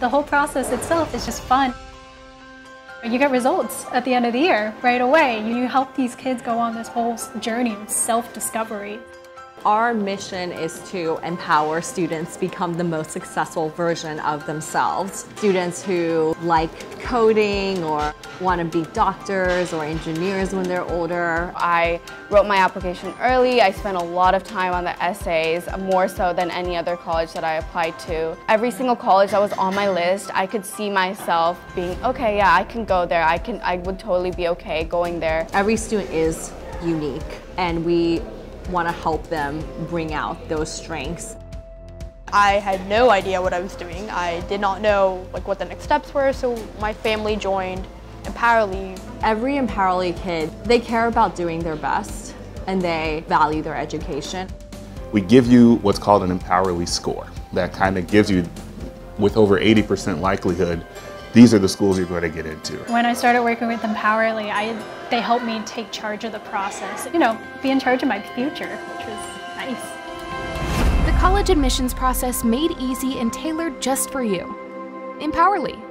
The whole process itself is just fun. You get results at the end of the year right away. You help these kids go on this whole journey of self-discovery. Our mission is to empower students become the most successful version of themselves. Students who like coding or want to be doctors or engineers when they're older. I wrote my application early. I spent a lot of time on the essays, more so than any other college that I applied to. Every single college that was on my list, I could see myself being, okay, yeah, I can go there. I, can, I would totally be okay going there. Every student is unique and we want to help them bring out those strengths. I had no idea what I was doing. I did not know like what the next steps were, so my family joined Empowerly. Every Empowerly kid, they care about doing their best and they value their education. We give you what's called an Empowerly score. That kind of gives you, with over 80% likelihood, these are the schools you're going to get into. When I started working with Empowerly, I, they helped me take charge of the process, you know, be in charge of my future, which was nice. The college admissions process made easy and tailored just for you. Empowerly,